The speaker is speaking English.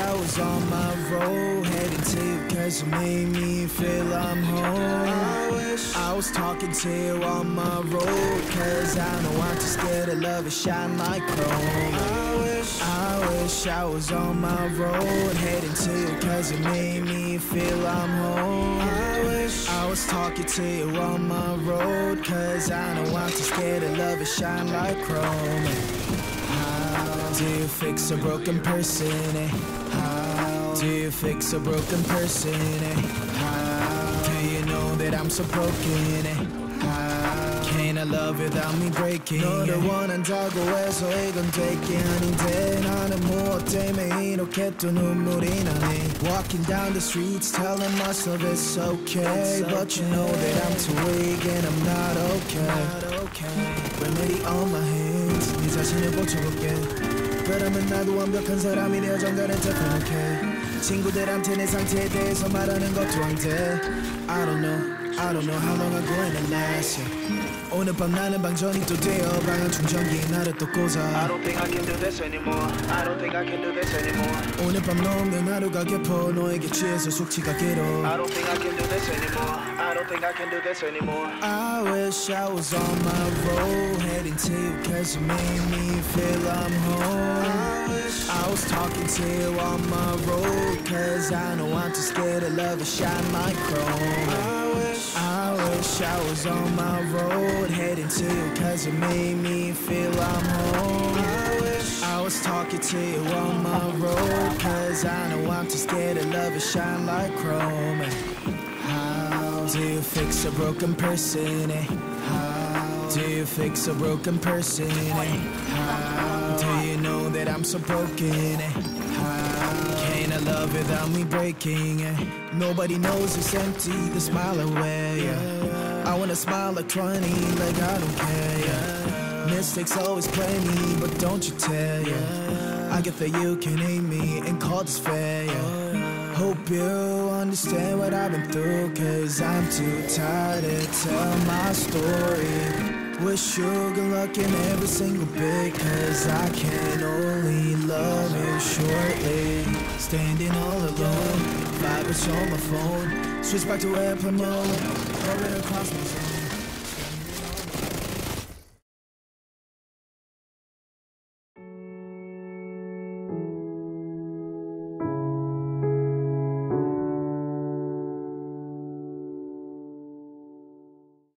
I was on my road Heading to you cause you made me feel I'm home I was talking to you on my road Cause I know I'm too scared to love and shine like chrome. I wish I was on my road Heading to you cause you made me feel I'm home I wish I was talking to you on my road Cause I know I'm too scared to love and shine like chrome do you fix a broken person? Eh? How do you fix a broken person? Eh? How do you know that I'm so broken? Eh? How can I love without me breaking? 너를 원한다고 해서 이건 될게 아닌데 나는 무엇 때문에 이렇게 또 눈물이 나니 Walking down the streets telling myself it's okay But you know that I'm too weak and I'm not okay Remedy on my hands 네 자신을 고쳐볼게 그러면 나도 완벽한 사람이 되어 정갈한 척하게. 친구들한테 내 상태에 대해서 말하는 것도 안돼 I don't know I don't know how long I'm going to last yeah. 오늘 밤 나는 방전이 또 되어 방향 충전기 나를 또 I 꽂아 don't think I can do this anymore. I don't think I can do this anymore. 오늘 밤 너 없는 하루가 깊어 너에게 취해서 숙취가 길어 I don't think I can do this anymore. I don't think I can do this anymore. I wish I was on my road Heading to you cause you made me feel I'm home I was talking to you on my road Cause I know I'm too scared to love and shine like chrome I wish I was on my road Heading to you cause you made me feel I'm home I wish I was talking to you on my road Cause I know I'm too scared to love and shine like chrome how do you fix a broken person? Eh? How do you fix a broken person? Eh? How do you know that I'm so broken? Eh? How without me breaking? Nobody knows it's empty, the smile away. Yeah. I wanna smile like 20, like I don't care. Yeah. Mistakes always play me, but don't you tell. Yeah. I get that you can hate me and call this fair. Yeah. Hope you understand what I've been through Cause I'm too tired to tell my story Wish you good luck in every single bit Cause I can only love you shortly Standing all alone, vibers on my phone. Switch back to airplane mode, hurry across my zone